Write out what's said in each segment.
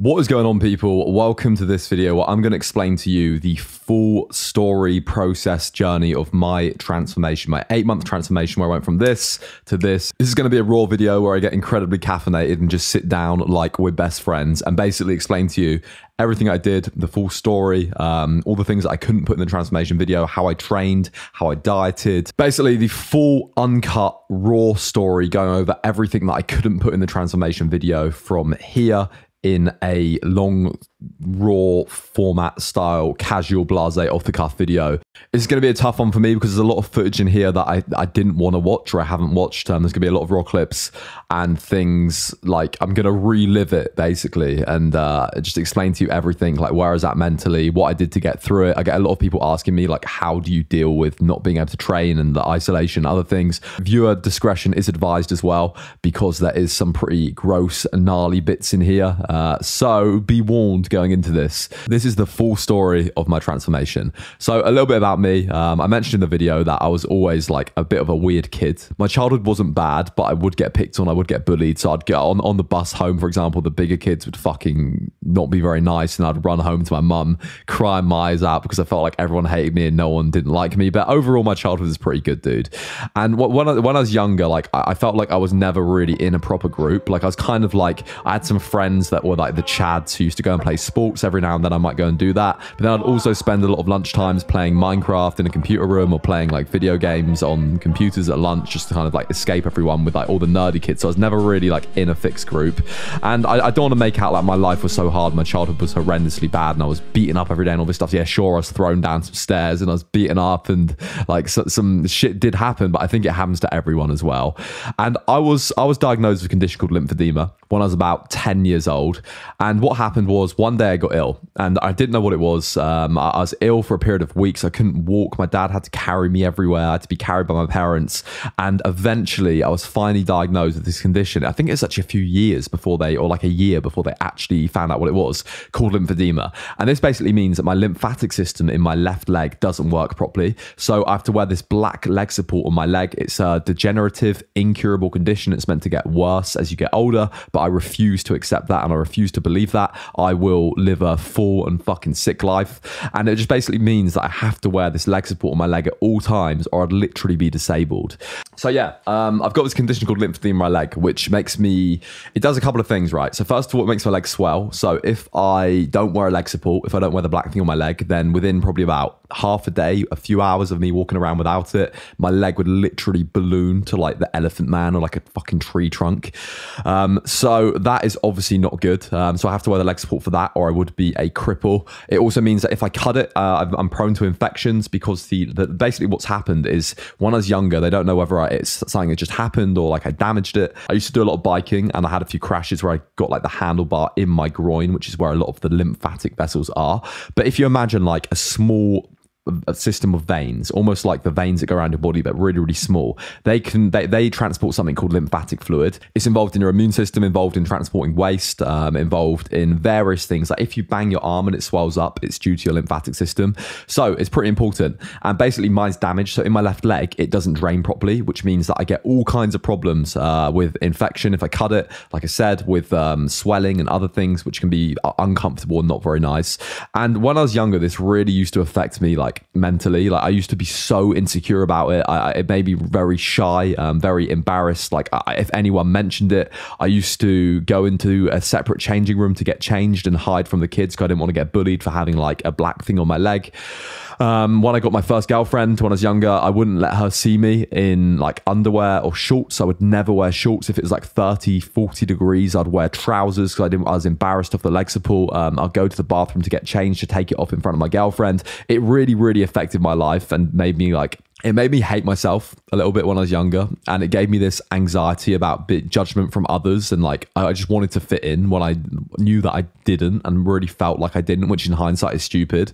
What is going on, people? Welcome to this video where I'm going to explain to you the full story, process, journey of my transformation, my eight month transformation where I went from this to this. This is going to be a raw video where I get incredibly caffeinated and just sit down like we're best friends and basically explain to you everything I did, the full story, um, all the things that I couldn't put in the transformation video, how I trained, how I dieted, basically the full uncut raw story going over everything that I couldn't put in the transformation video from here in a long raw format style casual blase off the cuff video. It's going to be a tough one for me because there's a lot of footage in here that i, I didn't want to watch or i haven't watched. Um, there's going to be a lot of raw clips and things like i'm going to relive it basically and uh, just explain to you everything like where i was at mentally what i did to get through it. I get a lot of people asking me like how do you deal with not being able to train and the isolation other things. Viewer discretion is advised as well because there is some pretty gross gnarly bits in here. Uh, so be warned going into this. This is the full story of my transformation. So, a little bit about me. Um, I mentioned in the video that I was always like a bit of a weird kid. My childhood wasn't bad, but I would get picked on, I would get bullied. So, I'd get on, on the bus home, for example, the bigger kids would fucking not be very nice. And I'd run home to my mum, crying my eyes out because I felt like everyone hated me and no one didn't like me. But overall, my childhood is pretty good, dude. And when I, when I was younger, like I felt like I was never really in a proper group. Like I was kind of like, I had some friends that were like the Chads who used to go and play sports every now and then I might go and do that. But then I'd also spend a lot of lunch times playing Minecraft in a computer room or playing like video games on computers at lunch just to kind of like escape everyone with like all the nerdy kids. So I was never really like in a fixed group. And I, I don't want to make out like my life was so hard. My childhood was horrendously bad and I was beaten up every day and all this stuff. Yeah, sure, I was thrown down some stairs and I was beaten up and like so, some shit did happen, but I think it happens to everyone as well. And I was I was diagnosed with a condition called lymphedema when I was about 10 years old. And what happened was one day I got ill and I didn't know what it was. Um, I, I, was ill for a period of weeks. I couldn't walk. My dad had to carry me everywhere. I had to be carried by my parents. And eventually I was finally diagnosed with this condition. I think it was actually a few years before they, or like a year before they actually found out what it was, called lymphedema. And this basically means that my lymphatic system in my left leg doesn't work properly. So I have to wear this black leg support on my leg. It's a degenerative, incurable condition. It's meant to get worse as you get older. But but I refuse to accept that and I refuse to believe that. I will live a full and fucking sick life. And it just basically means that I have to wear this leg support on my leg at all times or I'd literally be disabled. So yeah, um, I've got this condition called lymphedema in my leg, which makes me, it does a couple of things, right? So first of all, it makes my leg swell. So if I don't wear a leg support, if I don't wear the black thing on my leg, then within probably about half a day, a few hours of me walking around without it, my leg would literally balloon to like the elephant man or like a fucking tree trunk. Um, so that is obviously not good. Um, so I have to wear the leg support for that, or I would be a cripple. It also means that if I cut it, uh, I'm prone to infections because the, the, basically what's happened is when I was younger, they don't know whether it's something that just happened or like I damaged it. I used to do a lot of biking, and I had a few crashes where I got like the handlebar in my groin, which is where a lot of the lymphatic vessels are. But if you imagine like a small a system of veins, almost like the veins that go around your body, but really, really small. They can they, they transport something called lymphatic fluid. It's involved in your immune system, involved in transporting waste, um, involved in various things. Like if you bang your arm and it swells up, it's due to your lymphatic system. So it's pretty important. And basically, mine's damaged. So in my left leg, it doesn't drain properly, which means that I get all kinds of problems uh, with infection if I cut it. Like I said, with um, swelling and other things, which can be uncomfortable and not very nice. And when I was younger, this really used to affect me, like mentally. Like I used to be so insecure about it. I, it made me very shy, um, very embarrassed. Like I, if anyone mentioned it, I used to go into a separate changing room to get changed and hide from the kids because I didn't want to get bullied for having like a black thing on my leg. Um, when I got my first girlfriend when I was younger, I wouldn't let her see me in like underwear or shorts. I would never wear shorts. If it was like 30, 40 degrees, I'd wear trousers because I didn't, I was embarrassed of the leg support. Um, I'd go to the bathroom to get changed to take it off in front of my girlfriend. It really, really affected my life and made me like it made me hate myself a little bit when I was younger, and it gave me this anxiety about judgment from others, and like I just wanted to fit in when I knew that I didn't, and really felt like I didn't, which in hindsight is stupid.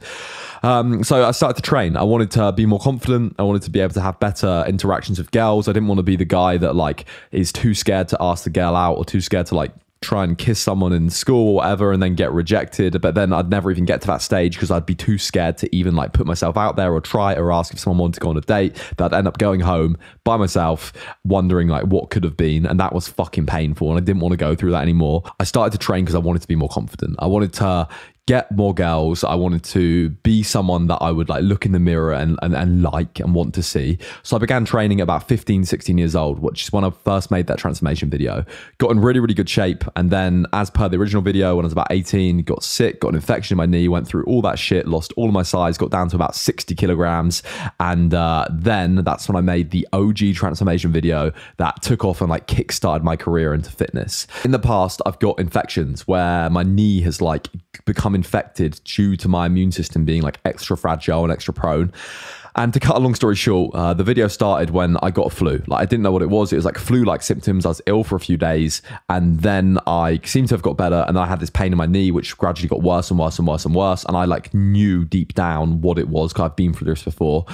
Um, so I started to train. I wanted to be more confident. I wanted to be able to have better interactions with girls. I didn't want to be the guy that like is too scared to ask the girl out or too scared to like try and kiss someone in school or whatever and then get rejected but then i'd never even get to that stage because i'd be too scared to even like put myself out there or try or ask if someone wanted to go on a date that i'd end up going home by myself wondering like what could have been and that was fucking painful and i didn't want to go through that anymore. I started to train because i wanted to be more confident. I wanted to get more girls. I wanted to be someone that I would like look in the mirror and, and, and like and want to see. So I began training about 15, 16 years old, which is when I first made that transformation video. Got in really, really good shape. And then, as per the original video, when I was about 18, got sick, got an infection in my knee, went through all that shit, lost all of my size, got down to about 60 kilograms. And uh, then that's when I made the OG transformation video that took off and like kickstarted my career into fitness. In the past, I've got infections where my knee has like become infected due to my immune system being like extra fragile and extra prone. And to cut a long story short, uh, the video started when I got a flu. Like I didn't know what it was. It was like flu-like symptoms. I was ill for a few days, and then I seemed to have got better. And I had this pain in my knee, which gradually got worse and worse and worse and worse. And I like knew deep down what it was because I've been through this before.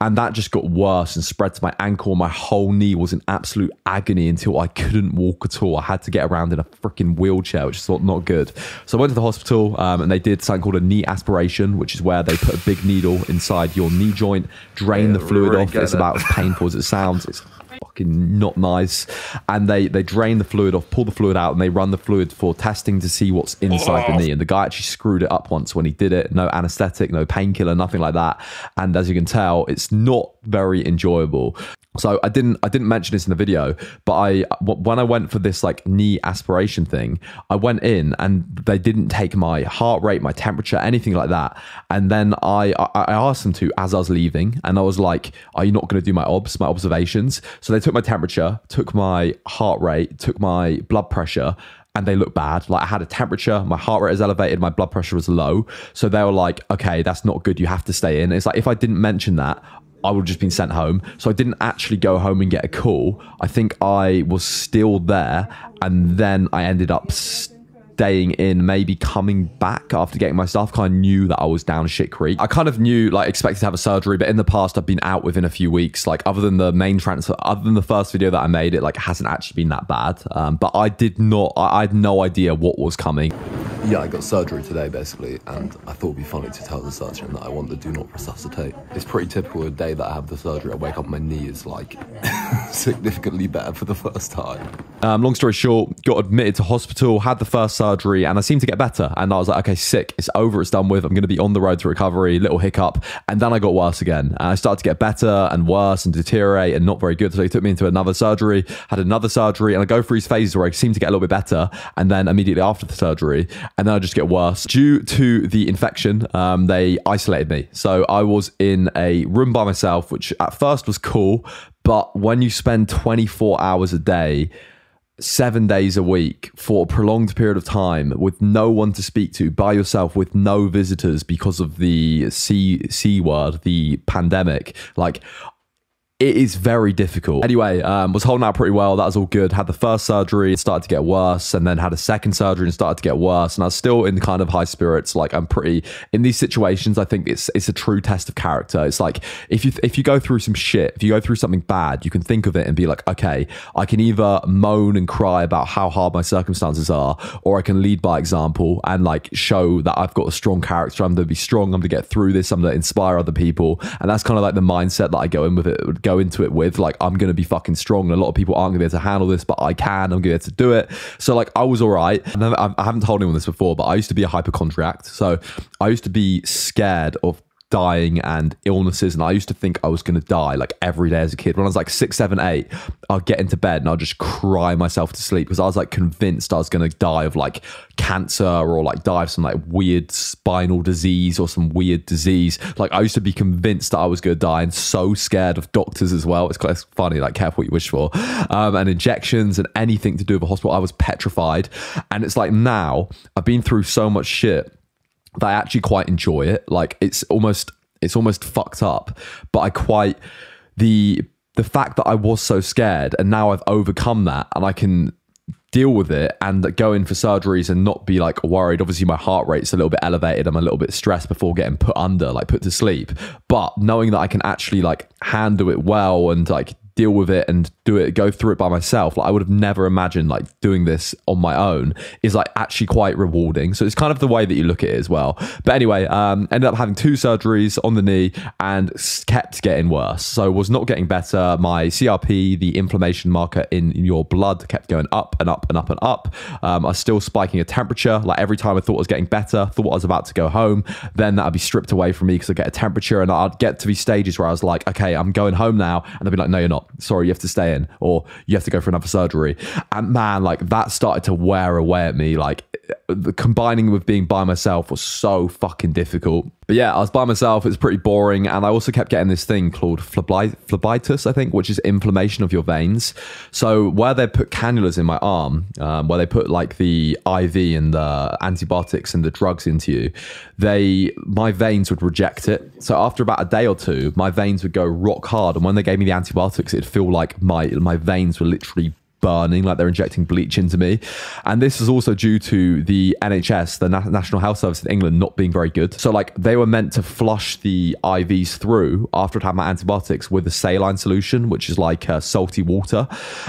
And that just got worse and spread to my ankle. My whole knee was in absolute agony until I couldn't walk at all. I had to get around in a freaking wheelchair, which is not good. So I went to the hospital, um, and they did something called a knee aspiration, which is where they put a big needle inside your knee joint drain yeah, the fluid off. It's it. about as painful as it sounds. It's fucking not nice. And they they drain the fluid off, pull the fluid out, and they run the fluid for testing to see what's inside oh. the knee. And the guy actually screwed it up once when he did it. No anesthetic, no painkiller, nothing like that. And as you can tell, it's not very enjoyable. So I didn't I didn't mention this in the video, but I when I went for this like knee aspiration thing, I went in and they didn't take my heart rate, my temperature, anything like that. And then I I asked them to as I was leaving, and I was like, "Are you not going to do my obs, my observations?" So they took my temperature, took my heart rate, took my blood pressure, and they look bad. Like I had a temperature, my heart rate is elevated, my blood pressure was low. So they were like, okay, that's not good. You have to stay in. It's like if I didn't mention that, I would have just been sent home. So I didn't actually go home and get a call. I think I was still there. And then I ended up staying in, maybe coming back after getting my stuff. Kind of knew that I was down shit creek. I kind of knew, like, expected to have a surgery, but in the past, I've been out within a few weeks. Like, other than the main transfer, other than the first video that I made, it like hasn't actually been that bad. Um, but I did not, I, I had no idea what was coming. Yeah, I got surgery today basically, and I thought it'd be funny to tell the surgeon that I want the do not resuscitate. It's pretty typical a day that I have the surgery. I wake up, my knee is like significantly better for the first time. Um, long story short, got admitted to hospital, had the first surgery, and I seemed to get better. And I was like, okay, sick, it's over, it's done with. I'm going to be on the road to recovery. Little hiccup, and then I got worse again. And I started to get better and worse and deteriorate and not very good. So he took me into another surgery, had another surgery, and I go through these phases where I seem to get a little bit better, and then immediately after the surgery, and then I just get worse. Due to the infection, um, they isolated me. So I was in a room by myself, which at first was cool, but when you spend 24 hours a day, seven days a week for a prolonged period of time with no one to speak to by yourself with no visitors because of the c c word the pandemic. Like it is very difficult. Anyway, um, was holding out pretty well. That was all good. Had the first surgery, it started to get worse, and then had a second surgery and started to get worse. And I was still in kind of high spirits. Like I'm pretty in these situations. I think it's it's a true test of character. It's like if you if you go through some shit, if you go through something bad, you can think of it and be like, okay, I can either moan and cry about how hard my circumstances are, or I can lead by example and like show that I've got a strong character. I'm to be strong. I'm to get through this. I'm to inspire other people. And that's kind of like the mindset that I go in with it. Go go into it with like I'm gonna be fucking strong. And a lot of people aren't gonna be able to handle this, but I can. I'm gonna be able to do it. So like I was all right. And I haven't told anyone this before, but I used to be a hypochondriac. So I used to be scared of dying and illnesses. And I used to think I was going to die like every day as a kid. When I was like six, seven, eight, I'd get into bed and I'd just cry myself to sleep because I was like convinced I was going to die of like cancer or like die of some like weird spinal disease or some weird disease. Like I used to be convinced that I was going to die and so scared of doctors as well. It's quite funny, like careful what you wish for. Um, and injections and anything to do with a hospital. I was petrified. And it's like now I've been through so much shit that I actually quite enjoy it. Like it's almost it's almost fucked up, but I quite the the fact that I was so scared and now I've overcome that and I can deal with it and go in for surgeries and not be like worried. Obviously, my heart rate's a little bit elevated. I'm a little bit stressed before getting put under, like put to sleep. But knowing that I can actually like handle it well and like deal with it and do it, go through it by myself. Like I would have never imagined like doing this on my own is like actually quite rewarding. So it's kind of the way that you look at it as well. But anyway, um, ended up having two surgeries on the knee and kept getting worse. So was not getting better. My CRP, the inflammation marker in your blood, kept going up and up and up and up. Um, I was still spiking a temperature. Like every time I thought I was getting better, thought I was about to go home, then that'd be stripped away from me because I get a temperature, and I'd get to these stages where I was like, okay, I'm going home now, and they'd be like, no, you're not. Sorry, you have to stay in, or you have to go for another surgery. And man, like that started to wear away at me. Like the combining with being by myself was so fucking difficult. But yeah, I was by myself. It's pretty boring, and I also kept getting this thing called phlebitis, I think, which is inflammation of your veins. So where they put cannulas in my arm, um, where they put like the IV and the antibiotics and the drugs into you, they my veins would reject it. So after about a day or two, my veins would go rock hard, and when they gave me the antibiotics, it'd feel like my my veins were literally burning, like they're injecting bleach into me. And this is also due to the NHS, the National Health Service in England, not being very good. So, like, they were meant to flush the IVs through after I'd had my antibiotics with a saline solution, which is like uh, salty water.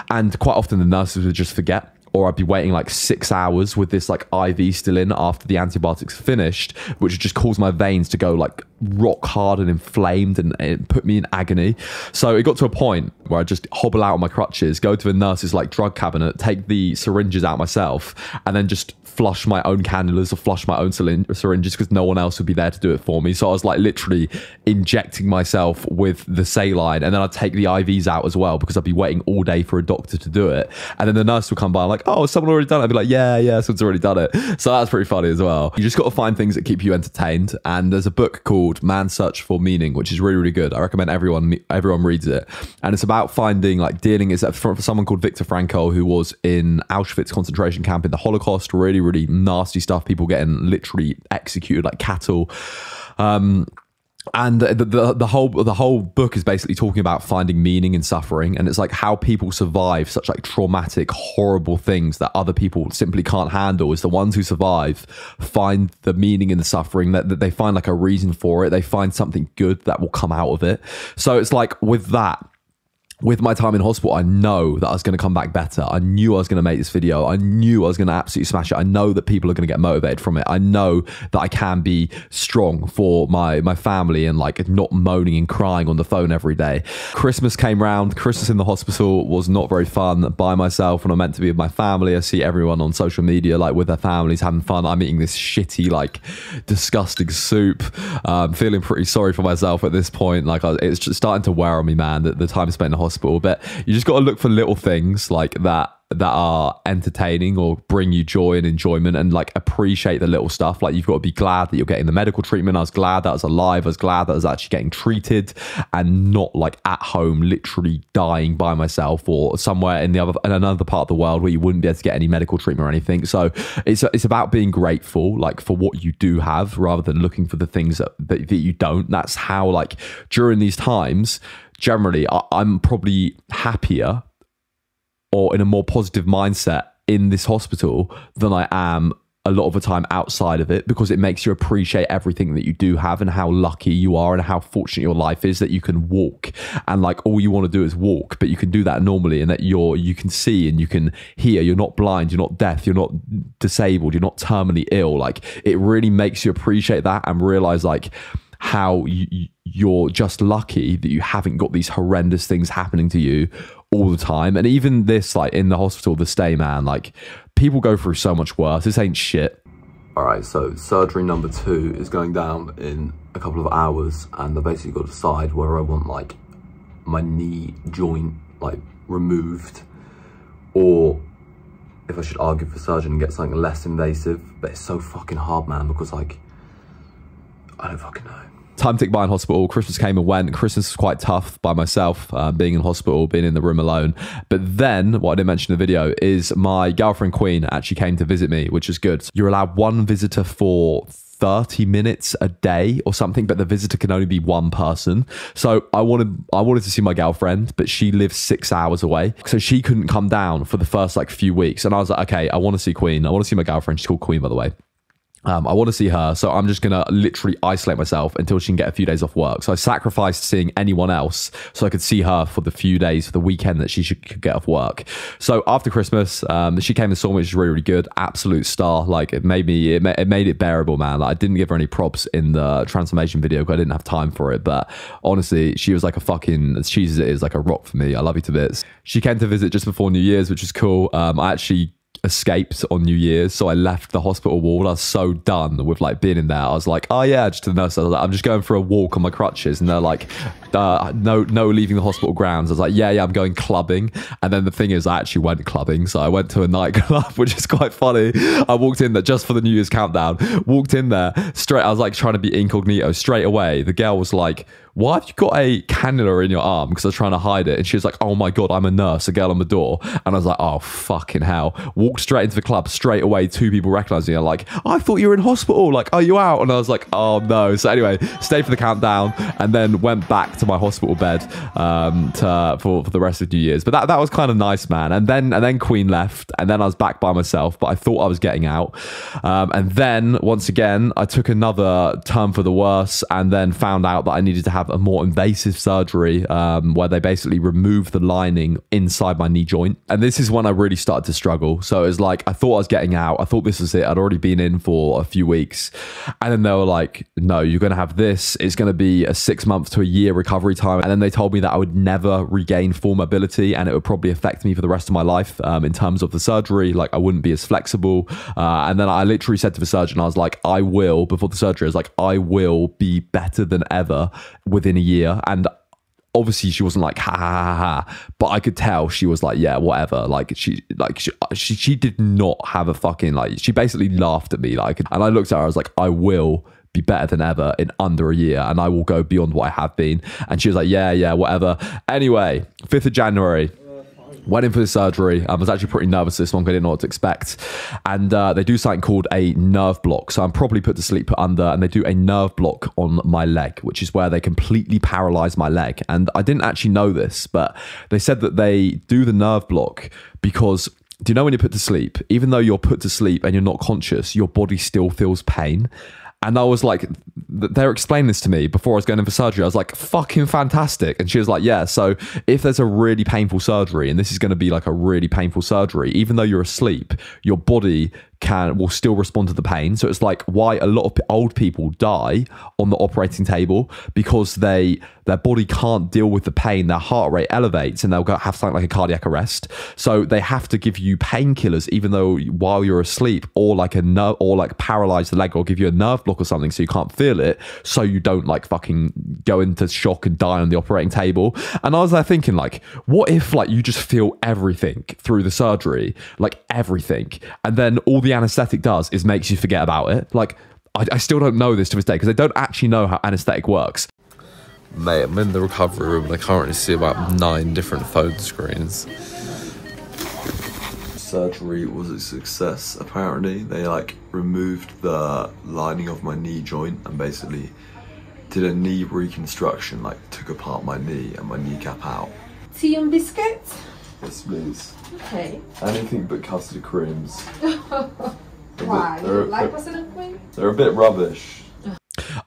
And quite often the nurses would just forget or I'd be waiting like six hours with this like IV still in after the antibiotics finished, which would just cause my veins to go like rock hard and inflamed and it put me in agony. So it got to a point where I just hobble out on my crutches, go to the nurse's like drug cabinet, take the syringes out myself, and then just flush my own cannulas or flush my own syringes because no one else would be there to do it for me. So I was like literally injecting myself with the saline and then I'd take the IVs out as well because I'd be waiting all day for a doctor to do it. And then the nurse would come by and like, oh, someone already done it. I'd be like, yeah, yeah, someone's already done it. So that's pretty funny as well. You just got to find things that keep you entertained. And there's a book called Man's Search for Meaning, which is really, really good. I recommend everyone everyone reads it. And it's about finding like dealing is for someone called Viktor Frankl who was in Auschwitz concentration camp in the Holocaust, really really nasty stuff. People getting literally executed like cattle. Um, and the, the, the whole the whole book is basically talking about finding meaning in suffering and it's like how people survive such like traumatic horrible things that other people simply can't handle is the ones who survive find the meaning in the suffering that, that they find like a reason for it they find something good that will come out of it so it's like with that with my time in hospital, I know that I was going to come back better. I knew I was going to make this video. I knew I was going to absolutely smash it. I know that people are going to get motivated from it. I know that I can be strong for my my family and like not moaning and crying on the phone every day. Christmas came round. Christmas in the hospital was not very fun by myself when I'm meant to be with my family. I see everyone on social media like with their families having fun. I'm eating this shitty, like disgusting soup. Um, feeling pretty sorry for myself at this point. Like I, it's starting to wear on me, man. That the time spent in the hospital hospital. But you just got to look for little things like that that are entertaining or bring you joy and enjoyment and like appreciate the little stuff. Like you've got to be glad that you're getting the medical treatment. I was glad that I was alive. I was glad that I was actually getting treated and not like at home, literally dying by myself or somewhere in the other in another part of the world where you wouldn't be able to get any medical treatment or anything. So it's it's about being grateful, like for what you do have, rather than looking for the things that, that, that you don't. That's how like during these times, generally, I, I'm probably happier or in a more positive mindset in this hospital than I am a lot of the time outside of it because it makes you appreciate everything that you do have and how lucky you are and how fortunate your life is that you can walk. And like all you want to do is walk but you can do that normally and that you're you can see and you can hear. You're not blind you're not deaf you're not disabled you're not terminally ill. Like it really makes you appreciate that and realize like how you, you're just lucky that you haven't got these horrendous things happening to you all the time. And even this, like in the hospital, the stay, man, like people go through so much worse. This ain't shit. All right, so surgery number two is going down in a couple of hours, and I've basically got to decide whether I want like my knee joint like removed, or if I should argue for surgeon and get something less invasive. But it's so fucking hard, man, because like I don't fucking know time ticked by in hospital. Christmas came and went. Christmas was quite tough by myself, uh, being in hospital, being in the room alone. But then, what I didn't mention in the video is my girlfriend Queen actually came to visit me, which is good. You're allowed one visitor for 30 minutes a day or something but the visitor can only be one person so i wanted i wanted to see my girlfriend but she lives six hours away so she couldn't come down for the first like few weeks and i was like okay i want to see queen i want to see my girlfriend she's called queen by the way Um, I want to see her, so I'm just gonna literally isolate myself until she can get a few days off work. So I sacrificed seeing anyone else so I could see her for the few days for the weekend that she should could get off work. So after Christmas, um, she came and saw me, which is really, really good. Absolute star. Like it made me, it, ma- it made it bearable, man. Like I didn't give her any props in the transformation video because I didn't have time for it. But honestly, she was like a fucking as cheesy as it is, like a rock for me. I love you to bits. She came to visit just before New Year's, which was cool. Um, I actually escaped on New Year's. So I left the hospital ward. I was so done with like being in there. I was like, oh yeah, just to the nurse. I was like, I'm just going for a walk on my crutches. And they're like, uh, no, no leaving the hospital grounds. I was like, yeah, yeah, I'm going clubbing. And then the thing is, I actually went clubbing. So I went to a nightclub, which is quite funny. I walked in there just for the New Year's countdown, walked in there straight. I was like trying to be incognito straight away. The girl was like, why have you got a cannula in your arm? Because was trying to hide it. And she was like, oh my God, I'm a nurse, a girl on the door. And I was like, oh, fucking hell. Walked straight into the club, straight away, two people recognized me. I'm like, I thought you were in hospital. Like, are you out? And I was like, oh no. So anyway, stayed for the countdown and then went back to my hospital bed um, to, for, for the rest of New Year's. But that, that was kind of nice, man. And then, and then Queen left and then I was back by myself, but I thought I was getting out. Um, and then once again, I took another turn for the worse and then found out that I needed to have a more invasive surgery um, where they basically remove the lining inside my knee joint. And this is when I really started to struggle. So it was like, I thought I was getting out. I thought this was it. I'd already been in for a few weeks. And then they were like, no, you're going to have this. It's going to be a six month to a year recovery time. And then they told me that I would never regain full mobility and it would probably affect me for the rest of my life um, in terms of the surgery. Like I wouldn't be as flexible. Uh, and then I literally said to the surgeon, I was like, I will, before the surgery, I was like, I will be better than ever within a year. And obviously she wasn't like ha ha ha ha but i could tell she was like yeah whatever. Like she like she, uh, she she did not have a fucking like she basically laughed at me like and i looked at her i was like i will be better than ever in under a year and i will go beyond what i have been. And she was like yeah yeah whatever. Anyway 5th of january Went in for the surgery. I was actually pretty nervous this one. I didn't know what to expect. And uh, they do something called a nerve block. So I'm probably put to sleep, under, and they do a nerve block on my leg, which is where they completely paralyze my leg. And I didn't actually know this, but they said that they do the nerve block because do you know when you're put to sleep, even though you're put to sleep and you're not conscious, your body still feels pain? And I was like, they're explaining this to me before I was going in for surgery. I was like, fucking fantastic. And she was like, yeah. So if there's a really painful surgery, and this is going to be like a really painful surgery, even though you're asleep, your body can will still respond to the pain. So it's like why a lot of old people die on the operating table because they their body can't deal with the pain. Their heart rate elevates and they'll go, have something like a cardiac arrest. So they have to give you painkillers even though while you're asleep, or like a nerve, or like paralyze the leg, or give you a nerve block or something so you can't feel it, so you don't like fucking go into shock and die on the operating table. And I was there thinking like, what if like you just feel everything through the surgery, like everything, and then all the anesthetic does is makes you forget about it. Like I, I still don't know this to this day because I don't actually know how anesthetic works. Mate, I'm in the recovery room and I currently see about nine different phone screens. Surgery was a success, apparently. They like removed the lining of my knee joint and basically did a knee reconstruction, like took apart my knee and my kneecap out. Tea and biscuits? Yes, please. Okay. Anything but custard creams. They're a Why? bit- You they're, like they're- custard and cream? they're a bit rubbish.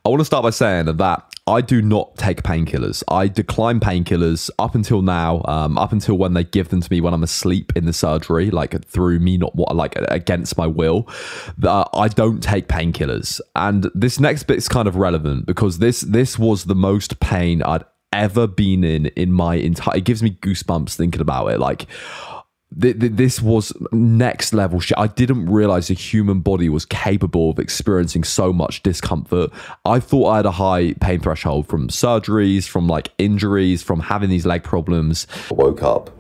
I want to start by saying that I do not take painkillers. I decline painkillers up until now, um, up until when they give them to me when I'm asleep in the surgery, like through me not what like against my will. Uh, I don't take painkillers, and this next bit is kind of relevant because this this was the most pain I'd ever been in in my entire. It gives me goosebumps thinking about it. Like th- th- this was next level shit. I didn't realize the human body was capable of experiencing so much discomfort. I thought I had a high pain threshold from surgeries, from like injuries, from having these leg problems. I woke up,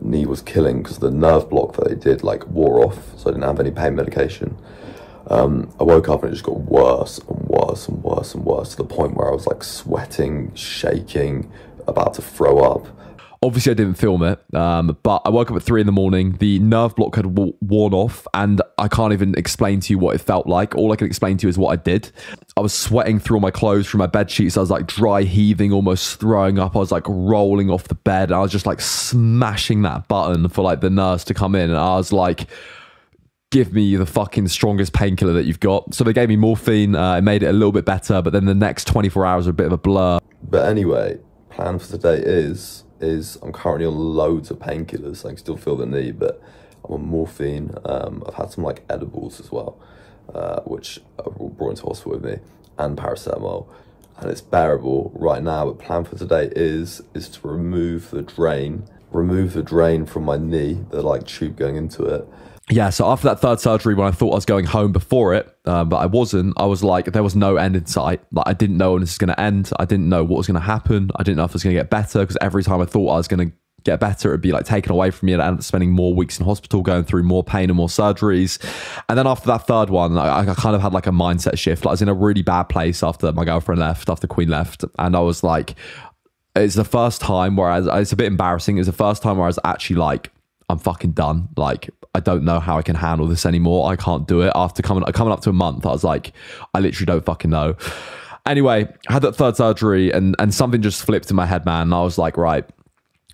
knee was killing because the nerve block that they did like wore off, so I didn't have any pain medication. Um, I woke up and it just got worse and worse and worse and worse to the point where I was like sweating, shaking, about to throw up. Obviously, I didn't film it, um, but I woke up at three in the morning. The nerve block had w- worn off, and I can't even explain to you what it felt like. All I can explain to you is what I did. I was sweating through all my clothes, through my bed sheets. I was like dry heaving, almost throwing up. I was like rolling off the bed. And I was just like smashing that button for like the nurse to come in, and I was like give me the fucking strongest painkiller that you've got. So they gave me morphine. Uh, it made it a little bit better, but then the next 24 hours are a bit of a blur. But anyway, plan for today is is I'm currently on loads of painkillers. I can still feel the knee, but I'm on morphine. Um, I've had some like edibles as well, uh, which I brought into hospital with me, and paracetamol. And it's bearable right now. But plan for today is is to remove the drain, remove the drain from my knee, the like tube going into it, yeah, so after that third surgery, when I thought I was going home before it, um, but I wasn't, I was like, there was no end in sight. Like, I didn't know when this was going to end. I didn't know what was going to happen. I didn't know if it was going to get better because every time I thought I was going to get better, it'd be like taken away from me and I ended up spending more weeks in hospital, going through more pain and more surgeries. And then after that third one, I, I kind of had like a mindset shift. Like, I was in a really bad place after my girlfriend left, after Queen left. And I was like, it's the first time where I, it's a bit embarrassing. It's the first time where I was actually like, I'm fucking done. Like, I don't know how I can handle this anymore. I can't do it. After coming coming up to a month, I was like, I literally don't fucking know. Anyway, I had that third surgery and and something just flipped in my head, man. And I was like, right.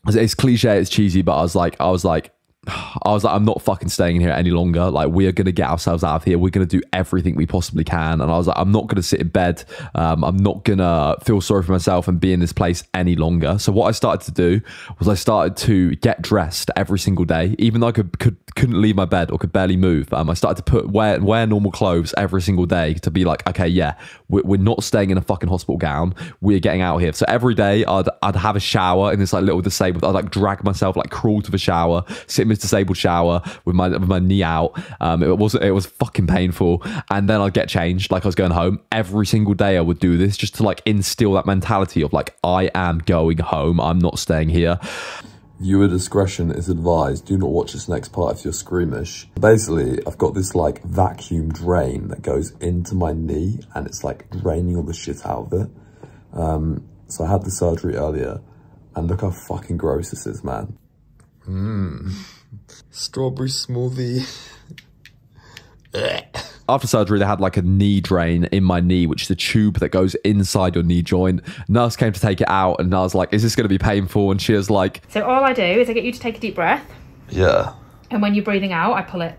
It's cliche, it's cheesy, but I was like, I was like, I was like, I'm not fucking staying in here any longer. Like, we are going to get ourselves out of here. We're going to do everything we possibly can. And I was like, I'm not going to sit in bed. Um, I'm not going to feel sorry for myself and be in this place any longer. So, what I started to do was I started to get dressed every single day, even though I could, could, couldn't leave my bed or could barely move. Um, I started to put wear, wear normal clothes every single day to be like, okay, yeah, we're, we're not staying in a fucking hospital gown. We're getting out of here. So, every day I'd, I'd have a shower in this like little disabled, I'd like drag myself, like crawl to the shower, sit in this disabled shower with my with my knee out. Um, it was it was fucking painful, and then I'd get changed like I was going home every single day. I would do this just to like instill that mentality of like I am going home. I'm not staying here. Viewer discretion is advised. Do not watch this next part if you're squeamish. Basically, I've got this like vacuum drain that goes into my knee and it's like draining all the shit out of it. Um, so I had the surgery earlier and look how fucking gross this is, man. Mmm. Strawberry smoothie. After surgery, they had like a knee drain in my knee, which is a tube that goes inside your knee joint. Nurse came to take it out, and I was like, "Is this going to be painful?" And she was like, So all I do is I get you to take a deep breath, Yeah. and when you're breathing out, I pull it.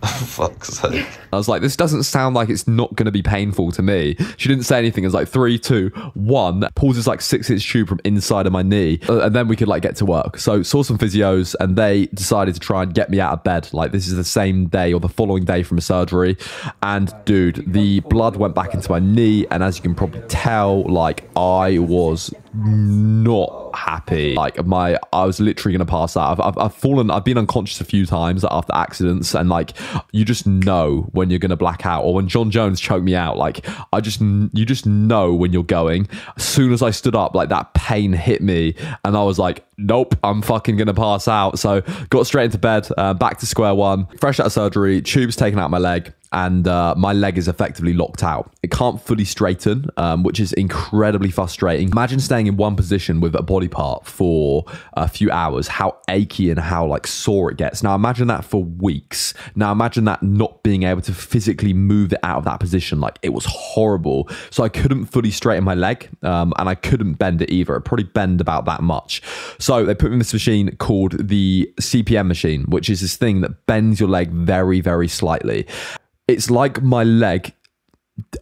Fuck's sake. I was like, this doesn't sound like it's not going to be painful to me. She didn't say anything. It was like three, two, one. Pulls this like six inch tube from inside of my knee. Uh, and then we could like get to work. So saw some physios and they decided to try and get me out of bed. Like this is the same day or the following day from a surgery. And dude, the blood went back into my knee. And as you can probably tell, like I was not happy. Like my, I was literally going to pass out. I've, I've, I've, fallen, I've been unconscious a few times after accidents, and like you just know when you're going to black out, or when John Jones choked me out. Like I just, you just know when you're going. As soon as I stood up, like that pain hit me, and I was like, nope, I'm fucking going to pass out. So got straight into bed, uh, back to square one, fresh out of surgery, tubes taken out my leg and uh, my leg is effectively locked out. It can't fully straighten, um, which is incredibly frustrating. Imagine staying in one position with a body part for a few hours, how achy and how like sore it gets. Now imagine that for weeks. Now imagine that not being able to physically move it out of that position. Like it was horrible. So I couldn't fully straighten my leg um, and I couldn't bend it either. It probably bend about that much. So they put me in this machine called the CPM machine, which is this thing that bends your leg very, very slightly it's like my leg.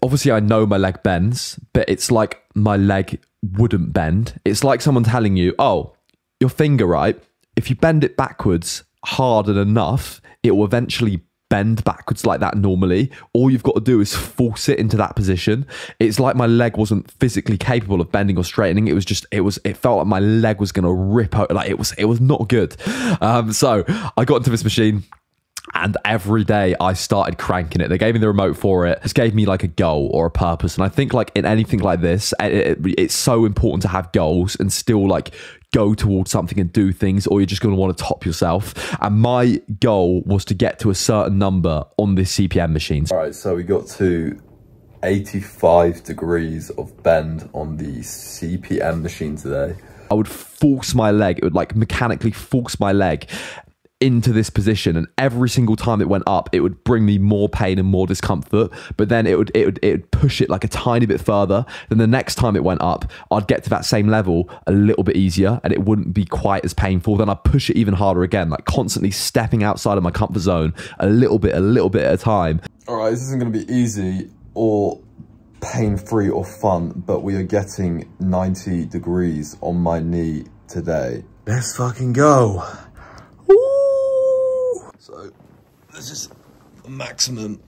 Obviously, I know my leg bends, but it's like my leg wouldn't bend. It's like someone telling you, oh, your finger, right? If you bend it backwards hard and enough, it will eventually bend backwards like that normally. All you've got to do is force it into that position. It's like my leg wasn't physically capable of bending or straightening. It was just, it was, it felt like my leg was going to rip out. Like it was, it was not good. Um, so I got into this machine. And every day I started cranking it. They gave me the remote for it. This gave me like a goal or a purpose. And I think like in anything like this, it, it, it's so important to have goals and still like go towards something and do things, or you're just going to want to top yourself. And my goal was to get to a certain number on this CPM machine. All right, so we got to 85 degrees of bend on the CPM machine today. I would force my leg, it would like mechanically force my leg into this position and every single time it went up it would bring me more pain and more discomfort but then it would it would it would push it like a tiny bit further then the next time it went up I'd get to that same level a little bit easier and it wouldn't be quite as painful then I'd push it even harder again like constantly stepping outside of my comfort zone a little bit a little bit at a time All right, this isn't going to be easy or pain-free or fun, but we are getting 90 degrees on my knee today. Let's fucking go. This is the maximum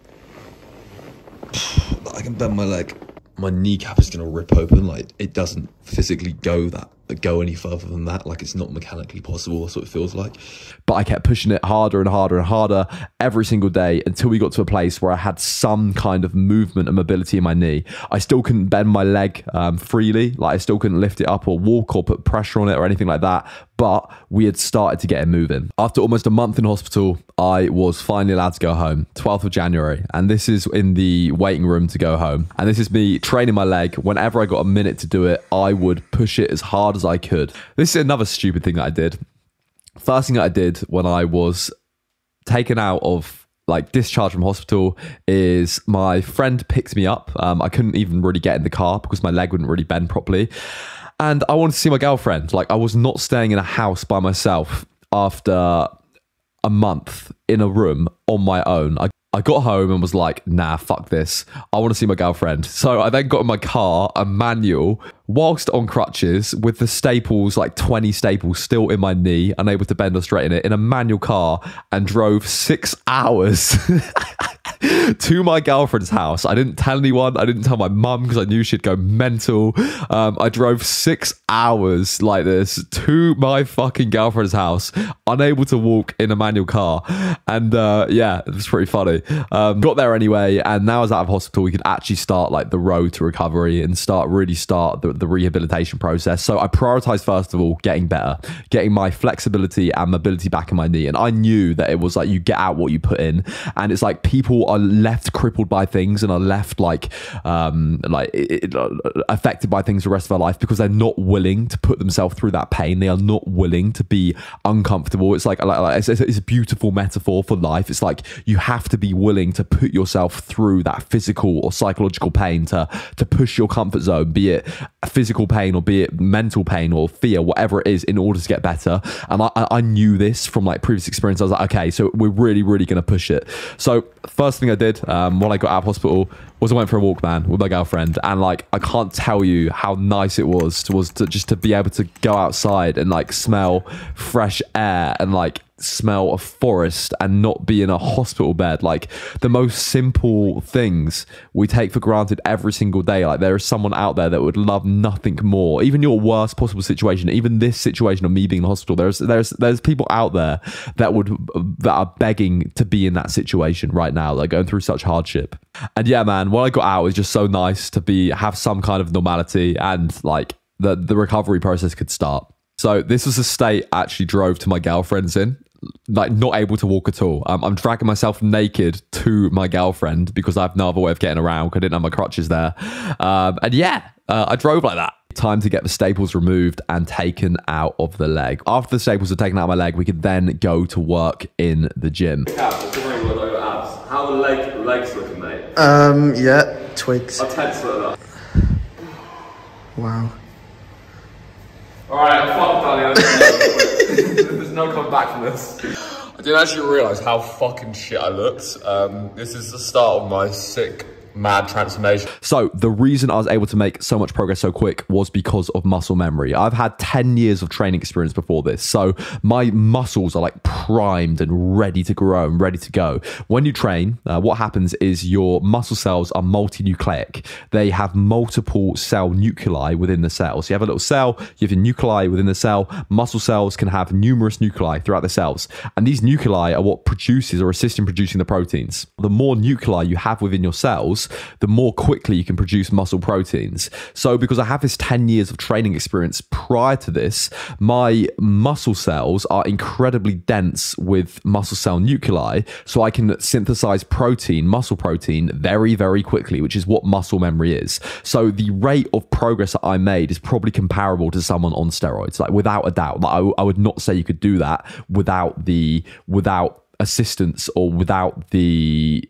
that I can bend my leg. My kneecap is going to rip open, like it doesn't physically go that go any further than that. Like it's not mechanically possible. That's what it feels like. but I kept pushing it harder and harder and harder every single day until we got to a place where I had some kind of movement and mobility in my knee. I still couldn't bend my leg um, freely, like I still couldn't lift it up or walk or put pressure on it or anything like that. But we had started to get it moving. After almost a month in hospital, I was finally allowed to go home, 12th of January. And this is in the waiting room to go home. And this is me training my leg. Whenever I got a minute to do it, I would push it as hard as I could. This is another stupid thing that I did first thing that I did when I was taken out of like discharged from hospital is my friend picked me up. Um, I couldn't even really get in the car because my leg wouldn't really bend properly. And I wanted to see my girlfriend. Like I was not staying in a house by myself after a month in a room on my own. I I got home and was like, nah, fuck this. I want to see my girlfriend. So I then got in my car, a manual, whilst on crutches with the staples, like 20 staples still in my knee, unable to bend or straighten it, in a manual car and drove six hours to my girlfriend's house. I didn't tell anyone. I didn't tell my mum because I knew she'd go mental. Um, I drove six hours like this to my fucking girlfriend's house, unable to walk in a manual car. And uh, yeah, it was pretty funny. Um, got there anyway, and now as out of hospital, we could actually start like the road to recovery and start really start the, the rehabilitation process. So I prioritized first of all getting better, getting my flexibility and mobility back in my knee. And I knew that it was like you get out what you put in, and it's like people are left crippled by things and are left like um like it, it, affected by things the rest of their life because they're not willing to put themselves through that pain. They are not willing to be uncomfortable. It's like, like, like it's, it's a beautiful metaphor for life. It's like you have to be willing to put yourself through that physical or psychological pain to to push your comfort zone, be it physical pain or be it mental pain or fear, whatever it is, in order to get better. And I, I knew this from like previous experience. I was like, okay, so we're really, really going to push it. So first thing I did um, when I got out of hospital was I went for a walk, man, with my girlfriend, and like I can't tell you how nice it was to was to just to be able to go outside and like smell fresh air and like smell a forest and not be in a hospital bed. Like the most simple things we take for granted every single day. Like there is someone out there that would love nothing more. Even your worst possible situation even this situation of me being in the hospital there's there's there's people out there that would that are begging to be in that situation right now. Like going through such hardship. And yeah man when i got out was just so nice to be have some kind of normality and like the the recovery process could start. So this was a state I actually drove to my girlfriend's in like not able to walk at all. Um, I'm dragging myself naked to my girlfriend because I have no other way of getting around. I didn't have my crutches there. Um, and yeah, uh, I drove like that. Time to get the staples removed and taken out of the leg. After the staples are taken out of my leg, we could then go to work in the gym. How the leg, legs looking, mate? Um, yeah, twigs. tense like that. Wow. Alright, I'm fucked, Danny. There's no coming back from this. I didn't actually realise how fucking shit I looked. Um, this is the start of my sick, mad transformation. So the reason I was able to make so much progress so quick was because of muscle memory. I've had 10 years of training experience before this. So my muscles are like primed and ready to grow and ready to go. When you train, uh, what happens is your muscle cells are multinucleic. They have multiple cell nuclei within the cell. So you have a little cell, you have a nuclei within the cell. Muscle cells can have numerous nuclei throughout the cells. And these nuclei are what produces or assist in producing the proteins. The more nuclei you have within your cells, the more quickly you can produce muscle proteins. So, because I have this 10 years of training experience prior to this, my muscle cells are incredibly dense with muscle cell nuclei. So, I can synthesize protein, muscle protein, very, very quickly, which is what muscle memory is. So, the rate of progress that I made is probably comparable to someone on steroids, like without a doubt. Like, I, I would not say you could do that without the, without assistance or without the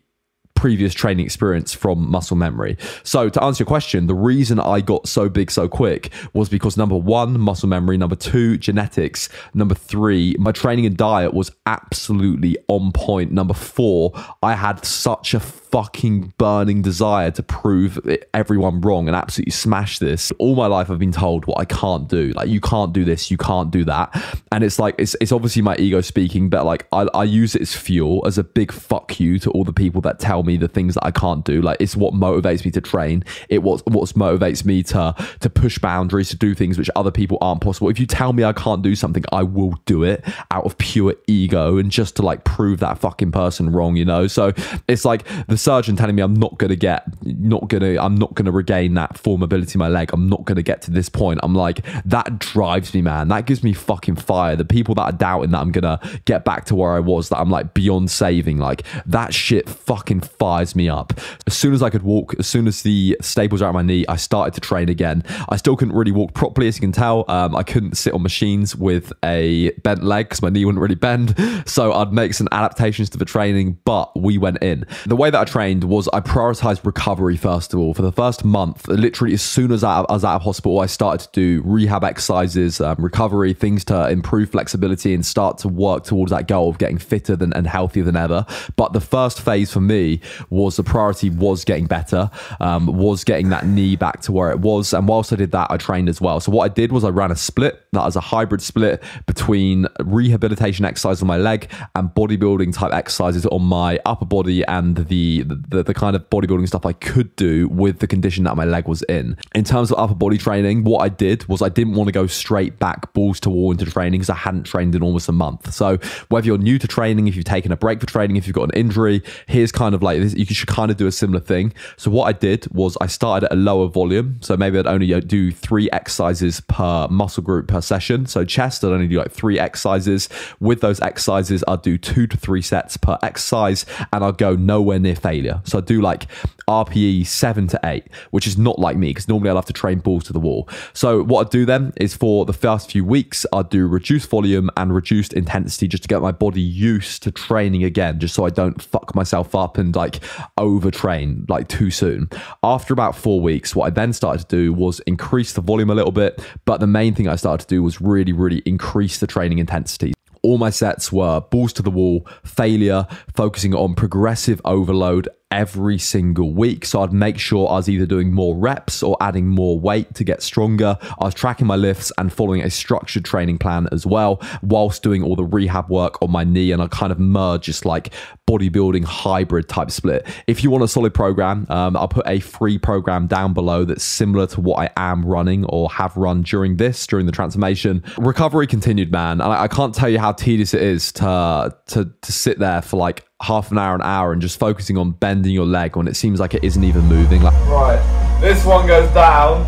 previous training experience from muscle memory. So to answer your question, the reason I got so big so quick was because number one, muscle memory, number two, genetics, number three, my training and diet was absolutely on point. Number four, I had such a fucking burning desire to prove everyone wrong and absolutely smash this. All my life I've been told what I can't do. Like you can't do this, you can't do that. And it's like it's it's obviously my ego speaking, but like I, I use it as fuel, as a big fuck you to all the people that tell me the things that I can't do. Like it's what motivates me to train. It what what motivates me to to push boundaries, to do things which other people aren't possible. If you tell me I can't do something, I will do it out of pure ego and just to like prove that fucking person wrong, you know? So it's like the surgeon telling me I'm not gonna get not gonna I'm not gonna regain that form ability in my leg. I'm not gonna get to this point. I'm like, that drives me, man. That gives me fucking fire. The people that are doubting that I'm gonna get back to where I was, that I'm like beyond saving, like that shit fucking fires me up. As soon as I could walk, as soon as the staples out of my knee, I started to train again. I still couldn't really walk properly, as you can tell. Um, I couldn't sit on machines with a bent leg because my knee wouldn't really bend. So I'd make some adaptations to the training, but we went in. The way that I trained was I prioritized recovery first of all. For the first month, literally as soon as I was out of hospital, I started to do rehab exercises, um, recovery, things to improve flexibility and start to work towards that goal of getting fitter than, and healthier than ever. But the first phase for me was the priority was getting better, um, was getting that knee back to where it was. And whilst I did that, I trained as well. So what I did was I ran a split, that was a hybrid split between rehabilitation exercise on my leg and bodybuilding type exercises on my upper body and the, the, the kind of bodybuilding stuff I could do with the condition that my leg was in. In terms of upper body training, what I did was I didn't want to go straight back balls to wall into training because I hadn't trained in almost a month. So whether you're new to training, if you've taken a break for training, if you've got an injury, here's kind of like this, you should kind of do a similar thing. So what I did was I started at a lower volume. So maybe I'd only uh, do three exercises per muscle group per session. So chest, I'd only do like three exercises. With those exercises, I'd do two to three sets per exercise and I'd go nowhere near failure. So I'd do like RPE seven to eight, which is not like me because normally I'd have to train balls to the wall. So what I'd do then is for the first few weeks, I'd do reduced volume and reduced intensity just to get my body used to training again, just so I don't fuck myself up and like overtrain like too soon. After about four weeks, what I then started to do was increase the volume a little bit. But the main thing I started to do was really, really increase the training intensity. All my sets were balls to the wall, failure, focusing on progressive overload every single week. So I'd make sure I was either doing more reps or adding more weight to get stronger. I was tracking my lifts and following a structured training plan as well, whilst doing all the rehab work on my knee. And I kind of merged just like bodybuilding hybrid type split. If you want a solid program, um, I'll put a free program down below that's similar to what I am running or have run during this, during the transformation. Recovery continued, man. And I, I can't tell you how tedious it is to, to, to sit there for like half an hour, an hour, and just focusing on bending your leg when it seems like it isn't even moving. Like, right, this one goes down